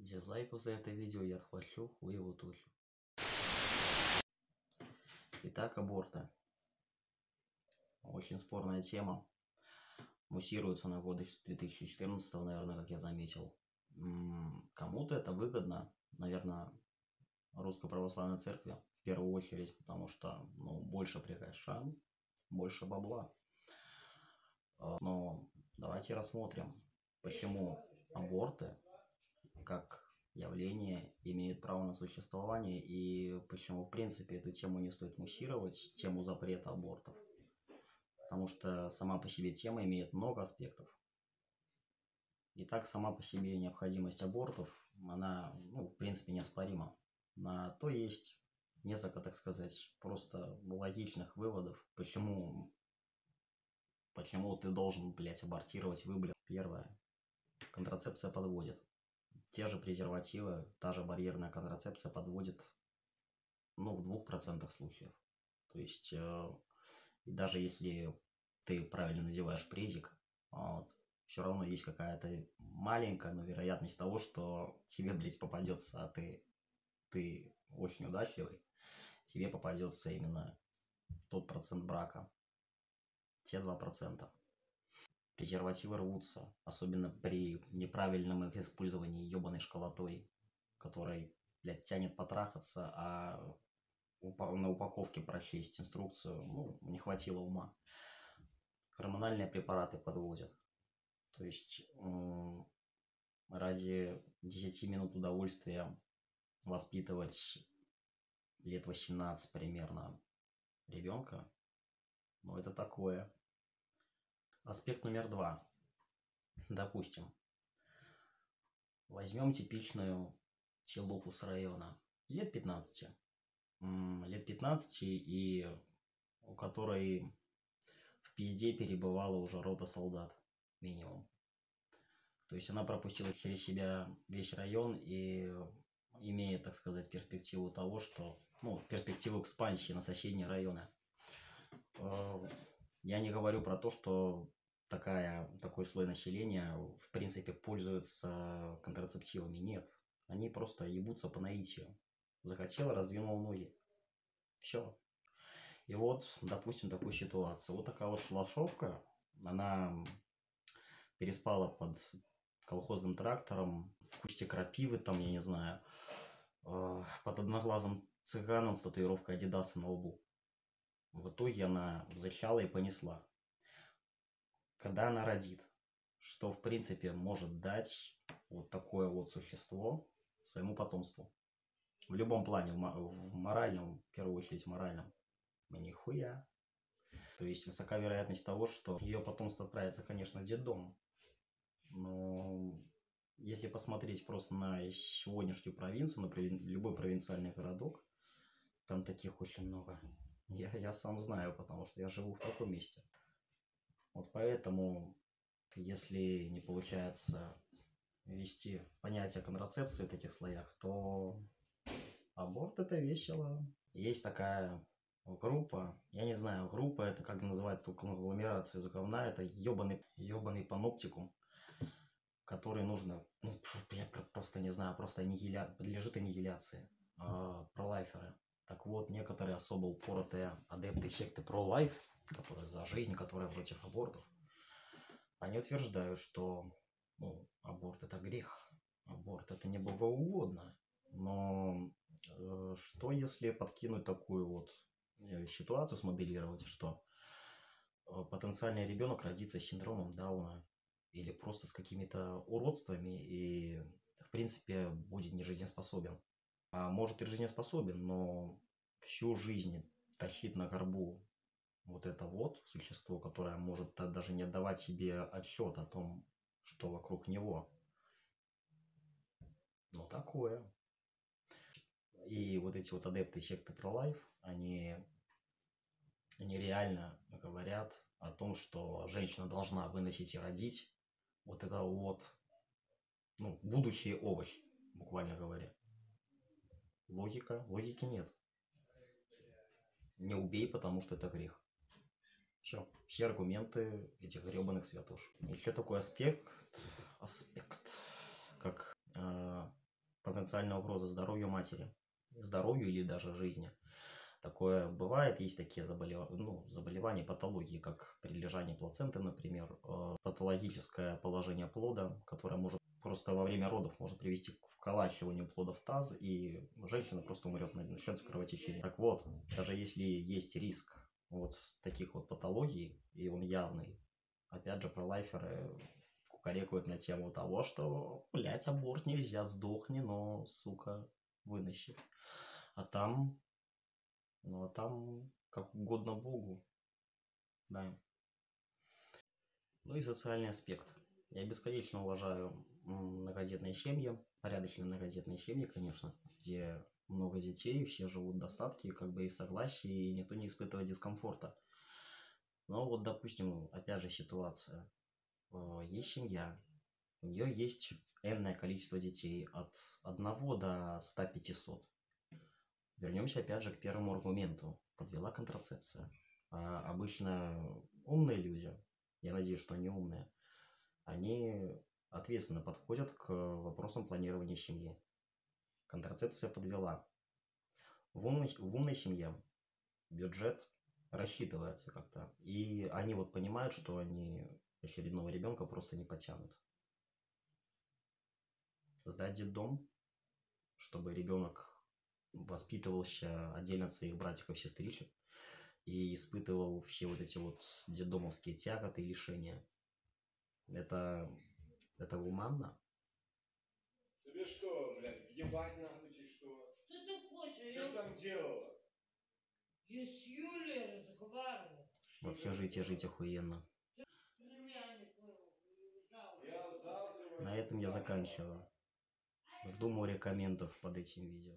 Дизлайков за это видео я отхвачу, хуй его точно. Итак, аборты. Очень спорная тема. Муссируется на годы с 2014, наверное, как я заметил. Кому-то это выгодно, наверное, Русской Православной Церкви в первую очередь, потому что ну, больше прихожан, больше бабла. А, но давайте рассмотрим, почему аборты как явление имеют право на существование и почему, в принципе, эту тему не стоит муссировать, тему запрета абортов. Потому что сама по себе тема имеет много аспектов. И так сама по себе необходимость абортов, она, ну, в принципе, неоспорима. На то есть несколько, так сказать, просто логичных выводов, почему, почему ты должен, блядь, абортировать выбор. Первое. Контрацепция подводит те же презервативы, та же барьерная контрацепция подводит, ну, в двух процентах случаев. То есть, э, даже если ты правильно надеваешь презик, вот, все равно есть какая-то маленькая, но вероятность того, что тебе, блядь, попадется, а ты, ты очень удачливый, тебе попадется именно тот процент брака, те два процента презервативы рвутся, особенно при неправильном их использовании ебаной школотой, которой, блядь, тянет потрахаться, а на упаковке прочесть инструкцию, ну, не хватило ума. Гормональные препараты подводят. То есть ради 10 минут удовольствия воспитывать лет 18 примерно ребенка, ну это такое. Аспект номер два. Допустим, возьмем типичную телуху с района. Лет 15. Лет 15 и у которой в пизде перебывала уже рота солдат. Минимум. То есть она пропустила через себя весь район и имеет, так сказать, перспективу того, что... Ну, перспективу экспансии на соседние районы. Э, я не говорю про то, что такая, такой слой населения, в принципе, пользуется контрацептивами. Нет. Они просто ебутся по наитию. Захотел, раздвинул ноги. Все. И вот, допустим, такую ситуацию. Вот такая вот шалашовка, она переспала под колхозным трактором, в кусте крапивы там, я не знаю, э, под одноглазым цыганом с татуировкой Адидаса на лбу. В итоге она зачала и понесла когда она родит, что в принципе может дать вот такое вот существо своему потомству. В любом плане, в моральном, в первую очередь моральном. Нихуя. То есть высока вероятность того, что ее потомство отправится, конечно, в детдом. Но если посмотреть просто на сегодняшнюю провинцию, на любой провинциальный городок, там таких очень много. Я, я сам знаю, потому что я живу в таком месте. Вот поэтому, если не получается вести понятие контрацепции в таких слоях, то аборт это весело. Есть такая группа, я не знаю, группа это как называют эту конгломерацию языковная, это ебаный, ебаный паноптикум, который нужно, ну, я просто не знаю, просто аннигиля... подлежит аннигиляции. Э, пролайферы. Так вот, некоторые особо упоротые адепты секты про-лайф, которые за жизнь, которые против абортов, они утверждают, что ну, аборт это грех, аборт это не богоугодно. Но э, что если подкинуть такую вот э, ситуацию, смоделировать, что э, потенциальный ребенок родится с синдромом Дауна или просто с какими-то уродствами и, в принципе, будет нежизнеспособен а может и жизнеспособен, но всю жизнь тащит на горбу вот это вот существо, которое может даже не отдавать себе отчет о том, что вокруг него. Ну, такое. И вот эти вот адепты секты ProLife, они, они реально говорят о том, что женщина должна выносить и родить вот это вот, ну, будущий овощ, буквально говоря. Логика? Логики нет. Не убей, потому что это грех. Все. Все аргументы этих гребаных святош. Еще такой аспект, аспект, как э, потенциальная угроза здоровью матери, здоровью или даже жизни. Такое бывает, есть такие заболев... ну, заболевания, патологии, как прилежание плаценты, например, э, патологическое положение плода, которое может просто во время родов может привести к вколачиванию плода в таз, и женщина просто умрет, начнется кровотечение. Так вот, даже если есть риск вот таких вот патологий, и он явный, опять же, пролайферы кукарекают на тему того, что, блядь, аборт нельзя, сдохни, но, сука, выносит. А там, ну, а там как угодно Богу. Да. Ну и социальный аспект. Я бесконечно уважаю многодетные семьи, порядочные многодетные семьи, конечно, где много детей, все живут в достатке, как бы и в согласии, и никто не испытывает дискомфорта. Но вот, допустим, опять же ситуация. Э, есть семья, у нее есть энное количество детей, от 1 до 100-500. Вернемся опять же к первому аргументу. Подвела контрацепция. А обычно умные люди, я надеюсь, что они умные, они ответственно подходят к вопросам планирования семьи. Контрацепция подвела. В умной, в умной семье бюджет рассчитывается как-то. И они вот понимают, что они очередного ребенка просто не потянут. Сдать детдом, чтобы ребенок воспитывался отдельно от своих братьев и сестричек и испытывал все вот эти вот детдомовские тяготы и лишения. Это, это гуманно? Тебе что, блядь, ебать нахуй, чи что? Что ты хочешь? Что Я, там делала? я с Юлей разговаривал. Что Вообще ты жить и жить делала? охуенно. На этом я заканчиваю. Жду море комментов под этим видео.